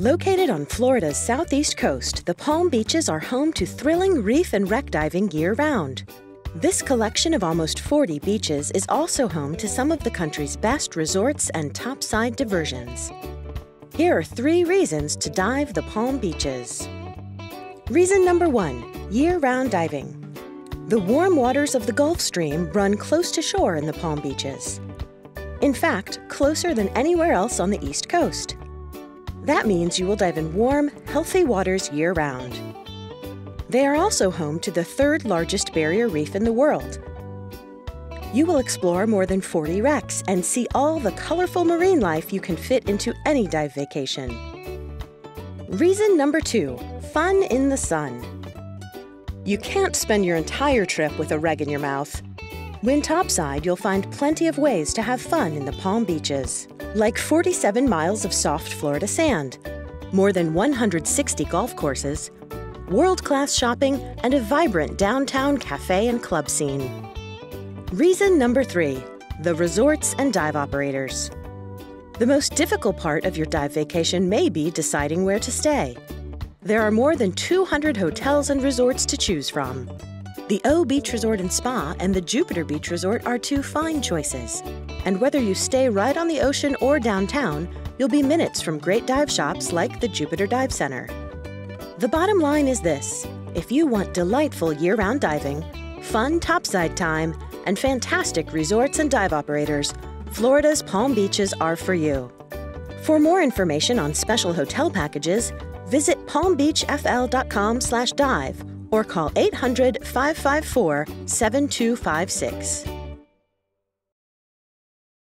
Located on Florida's southeast coast, the Palm Beaches are home to thrilling reef and wreck diving year round. This collection of almost 40 beaches is also home to some of the country's best resorts and topside diversions. Here are three reasons to dive the Palm Beaches. Reason number one year round diving. The warm waters of the Gulf Stream run close to shore in the Palm Beaches. In fact, closer than anywhere else on the East Coast. That means you will dive in warm, healthy waters year round. They are also home to the third largest barrier reef in the world. You will explore more than 40 wrecks and see all the colorful marine life you can fit into any dive vacation. Reason number two fun in the sun. You can't spend your entire trip with a reg in your mouth. When topside, you'll find plenty of ways to have fun in the Palm Beaches like 47 miles of soft Florida sand, more than 160 golf courses, world class shopping, and a vibrant downtown cafe and club scene. Reason number three the resorts and dive operators. The most difficult part of your dive vacation may be deciding where to stay. There are more than 200 hotels and resorts to choose from. The Eau Beach Resort and Spa and the Jupiter Beach Resort are two fine choices. And whether you stay right on the ocean or downtown, you'll be minutes from great dive shops like the Jupiter Dive Center. The bottom line is this if you want delightful year round diving, fun topside time, and fantastic resorts and dive operators, Florida's Palm Beaches are for you. For more information on special hotel packages, visit palmbeachfl.com/dive or call 800 554 7256.